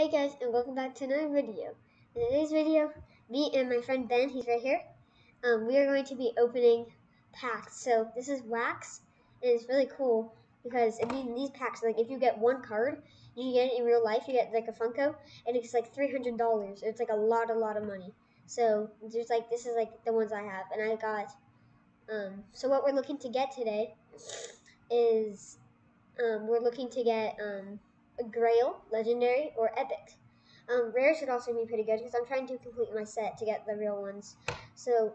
Hey guys, and welcome back to another video. In today's video, me and my friend Ben, he's right here, um, we are going to be opening packs. So this is wax, and it's really cool because I mean these packs, like if you get one card, you get it in real life, you get like a Funko, and it's like three hundred dollars. It's like a lot, a lot of money. So there's like this is like the ones I have, and I got. Um, so what we're looking to get today is um, we're looking to get um, Grail, Legendary, or Epic. Um, rare should also be pretty good because I'm trying to complete my set to get the real ones. So,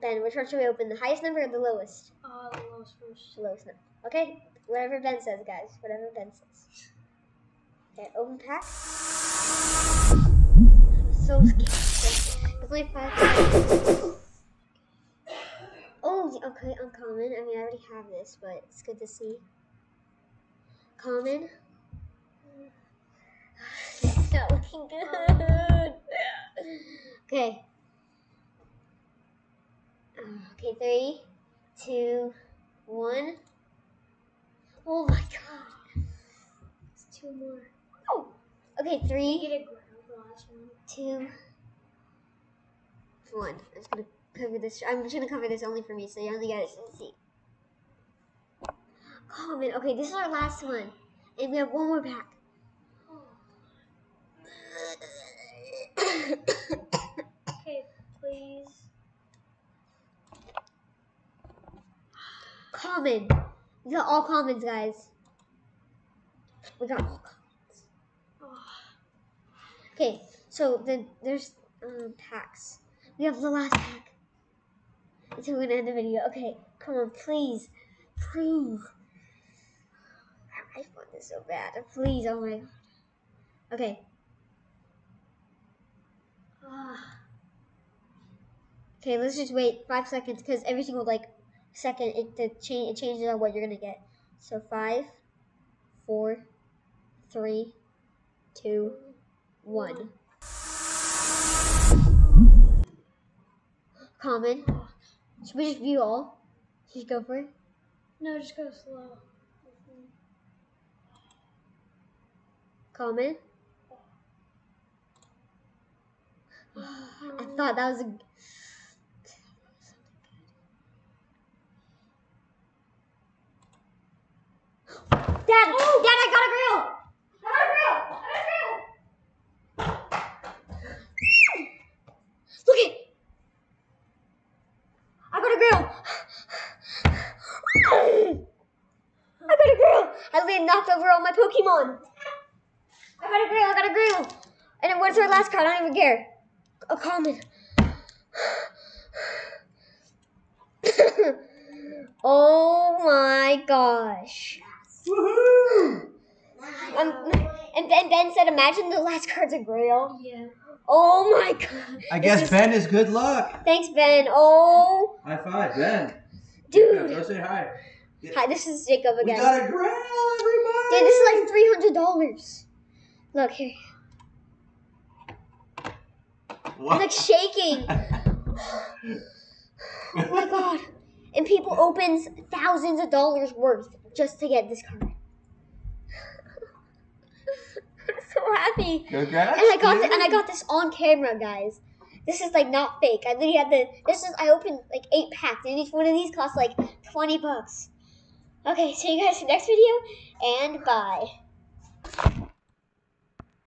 Ben, which one should we open? The highest number or the lowest? Uh, the lowest first. The lowest number. Okay, whatever Ben says, guys. Whatever Ben says. Okay, open pack. I'm so scared. It's only five. Oh, okay, uncommon. I mean, I already have this, but it's good to see. Common. Okay. Um, okay, three, two, one. Oh my god. It's two more. Oh. Okay, three, get a ground the last one. two, one. I'm just gonna cover this. I'm just gonna cover this only for me, so you only guys can see. Oh, Common. Okay, this is our last one, and we have one more pack. Okay, please. Common. We got all commons, guys. We got all commons. Okay, so then there's um, packs. We have the last pack. So we're gonna end the video. Okay, come on, please, please. I want this so bad. Please, oh my god. Okay. Okay, let's just wait five seconds because every single like second it the change it changes on what you're gonna get. So five, four, three, two, one. Common. Should we just view all? Just go for it. no, just go slow. Common. I thought that was a. Dad! Dad, I got a grail! I got a grail! I got a grail! Look it! I got a grail! I got a grail! I literally knocked over all my Pokemon! I got a grail! I got a grail! And then what's our last card? I don't even care. A common. oh my gosh. Woohoo! Um, and Ben, ben said, imagine the last card's a grail. Yeah. Oh my god. I guess is- Ben is good luck. Thanks, Ben. Oh, High five, Ben. Dude. Go say hi. Hi, this is Jacob We again. got a grail, everybody. Dude, this is like three hundred dollars. Look here, What? I'm like shaking. Oh my god! And people opens thousands of dollars worth just to get this card. I'm so happy. Congrats. And I got dude. and I got this on camera, guys. This is like not fake. I literally had the this is I opened like eight packs and each one of these costs like twenty bucks. Okay, see you guys in the next video and bye.